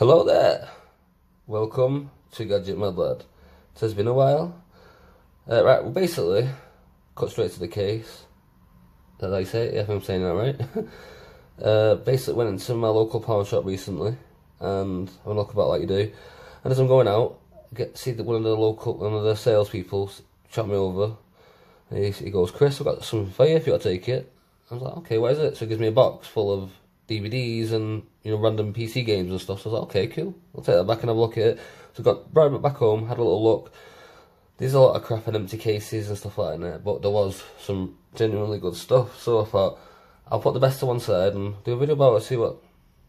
Hello there. Welcome to Gadget Mad Lad. It has been a while. Uh, right, well, basically, cut straight to the case. Did I say it? If I'm saying that right. uh, basically, went into my local pawn shop recently and a look about like you do. And as I'm going out, get see that one of the local, one of the salespeople chat me over. He, he goes, Chris, I've got something for you if you want to take it. I was like, okay, what is it? So he gives me a box full of DVDs and you know random PC games and stuff. So I was like, okay, cool. I'll take that back and have a look at it. So I got brought it back home, had a little look. There's a lot of crap and empty cases and stuff like that, but there was some genuinely good stuff. So I thought I'll put the best to one side and do a video about it, see what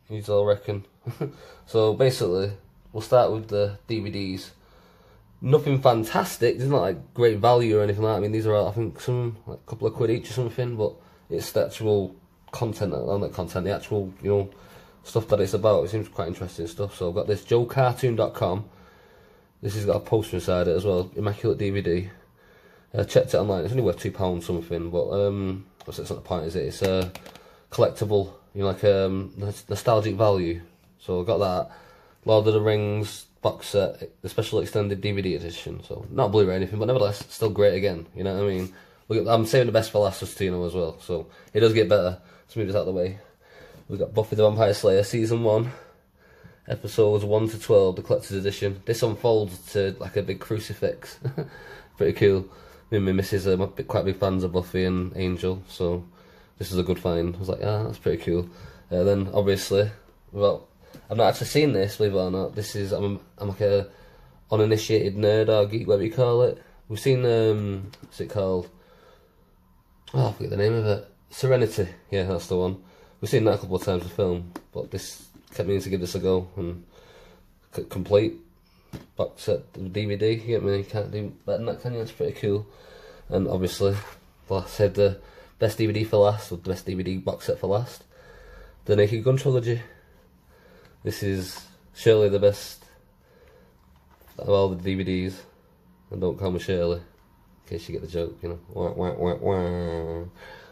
you all reckon. so basically, we'll start with the DVDs. Nothing fantastic. There's not like great value or anything like that. I mean, these are I think some like a couple of quid each or something, but it's actual content, on not content, the actual you know stuff that it's about. It seems quite interesting stuff. So I've got this joecartoon.com. This has got a poster inside it as well. Immaculate DVD. I checked it online. It's only worth two pounds something, but um, that's not the point, is it? It's a collectible, you know, like um, nostalgic value. So I've got that. Lord of the Rings box set, the special extended DVD edition. So not Blu-ray or anything, but nevertheless, still great again. You know what I mean? Look, I'm saving the best for last as Tino as well. So it does get better. Let's move this out of the way. We've got Buffy the Vampire Slayer season one, episodes one to twelve, the collector's edition. This unfolds to like a big crucifix. Pretty cool. Me and my missus are quite big fans of Buffy and Angel, so this is a good find. I was like, ah, that's pretty cool. Uh, then obviously, well, I've not actually seen this, believe it or not. This is I'm I'm like a uninitiated nerd or geek, whatever you call it. We've seen um, what's it called? Oh, I forget the name of it. Serenity. Yeah, that's the one. We've seen that a couple of times in film, but this kept meaning to give this a go and complete box set DVD. You get me? You can't do better than that, can you? It's pretty cool. And obviously, well, I said the best DVD for last, or the best DVD box set for last. The Naked Gun trilogy. This is surely the best of all the DVDs. And don't call me Shirley, in case you get the joke, you know. Wah, wah, wah, wah.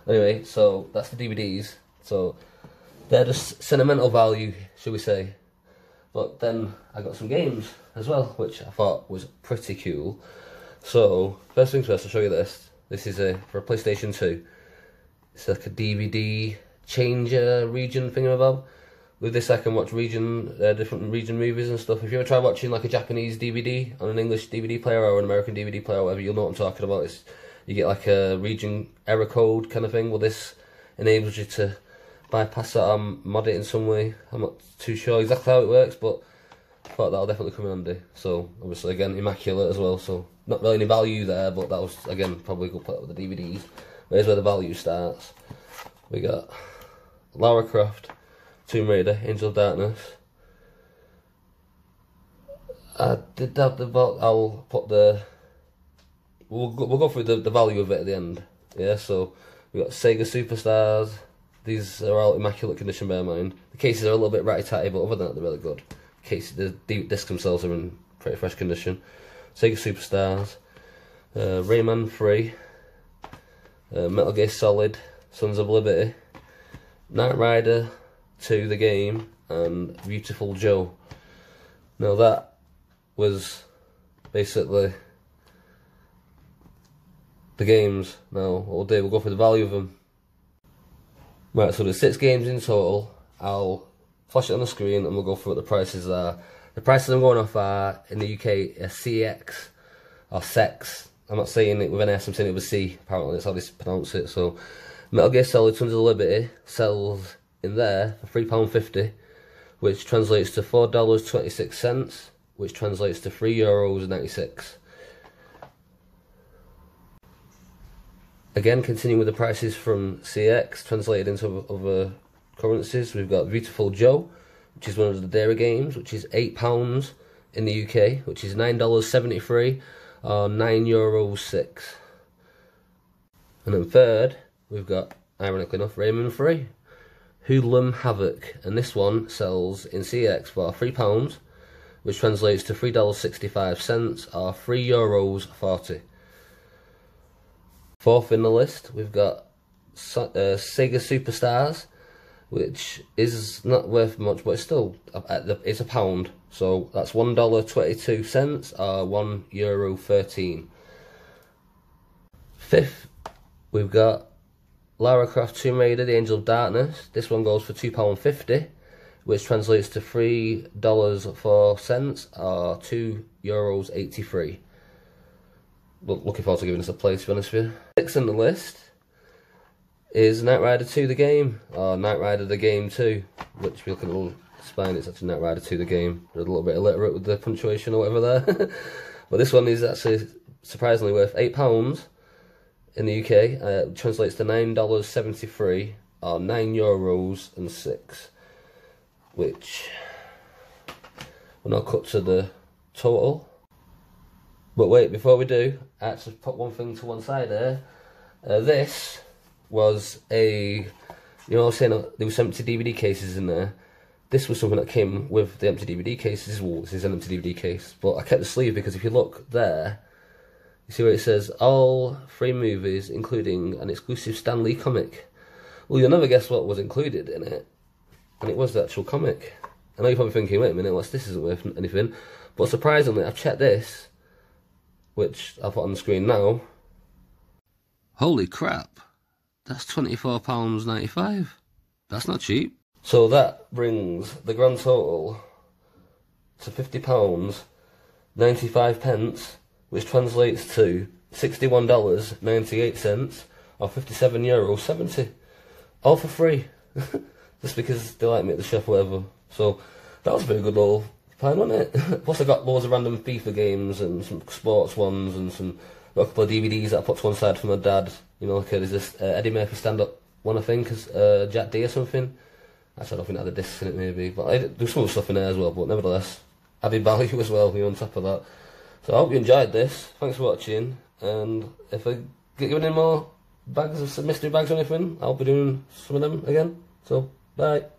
Anyway, so that's the DVDs. So they're just sentimental value, should we say. But then I got some games as well, which I thought was pretty cool. So, first things first, I'll show you this. This is a for a PlayStation 2. It's like a DVD changer region thingamabob. With this, I can watch region, uh, different region movies and stuff. If you ever try watching like a Japanese DVD on an English DVD player or an American DVD player whatever, you'll know what I'm talking about. It's you get like a region error code kind of thing. Well, this enables you to bypass that or um, mod it in some way. I'm not too sure exactly how it works, but I thought that'll definitely come in handy. So obviously again immaculate as well. So not really any value there, but that was again probably good put with the DVDs. But here's where the value starts. We got Lara Croft, Tomb Raider, Angel of Darkness. I did have the I'll put the we'll go, we'll go through the, the value of it at the end. Yeah, so we've got Sega Superstars. These are all immaculate condition, bear in mind. The cases are a little bit ratty tatty, but other than that, they're really good. The cases, the discs themselves are in pretty fresh condition. Sega Superstars, uh, Rayman 3, uh, Metal Gear Solid, Sons of Liberty, Knight Rider 2, the game, and Viewtiful Joe. Now that was basically the games now. We'll do, we'll go for the value of them. Right, so there's six games in total. I'll flash it on the screen and we'll go through what the prices are. The prices I'm going off are in the UK a CX or SEX. I'm not saying it with an S, I'm saying it with C. Apparently, that's how they pronounce it. So, Metal Gear Solid Sons of Liberty sells in there for £3.50, which translates to $4.26, which translates to €3.96. Again, continuing with the prices from CX, translated into other currencies, we've got Viewtiful Joe, which is one of the dairy games, which is £8 in the UK, which is $9.73 or uh, €9.06. And then third, we've got, ironically enough, Rayman 3, Hoodlum Havoc, and this one sells in CX for £3, which translates to $3.65 or uh, €3.40. Fourth in the list, we've got uh, Sega Superstars. which is not worth much, but it's still the, it's a pound. So that's one dollar twenty two cents or one euro thirteen. Fifth, we've got Lara Croft Tomb Raider: The Angel of Darkness. This one goes for two pound fifty, which translates to three dollars four cents or two euros eighty three. Looking forward to giving this a play. To be honest with you, sixth on the list is Knight Rider 2 the game, or Knight Rider the game 2, which we look at the spine, it's actually Knight Rider 2 the game. A little bit illiterate with the punctuation or whatever there. but this one is actually surprisingly worth £8 in the UK, uh, translates to $9.73 or 9 euros and 6, which will now cut to the total. But wait, before we do, I to put one thing to one side there. Uh, this was a, you know, I was saying there was empty DVD cases in there. This was something that came with the empty DVD cases. Well, this is an empty DVD case, but I kept the sleeve because if you look there, you see where it says all three movies, including an exclusive Stan Lee comic. Well, you'll never guess what was included in it, and it was the actual comic. I know you're probably thinking, wait a minute, what's this isn't worth anything, but surprisingly, I've checked this, which I'll put on the screen now. Holy crap! That's £24.95. That's not cheap. So that brings the grand total to £50, 95 pence, which translates to $61.98 or 57 euro 70 all for free just because they like me at the shop or whatever so that was a very good little find wasn't it plus I got loads of random FIFA games and some sports ones and some got a couple of DVDs that I put to one side for my dad you know, like uh, there's this uh, Eddie Murphy stand up one, I think, as uh, Jack D or something. I don't think that had a disc in it, maybe. But I, there's some stuff in there as well, but nevertheless, added value as well, you know, on top of that. So I hope you enjoyed this. Thanks for watching. And if I get you any more bags of mystery bags or anything, I'll be doing some of them again. So, bye.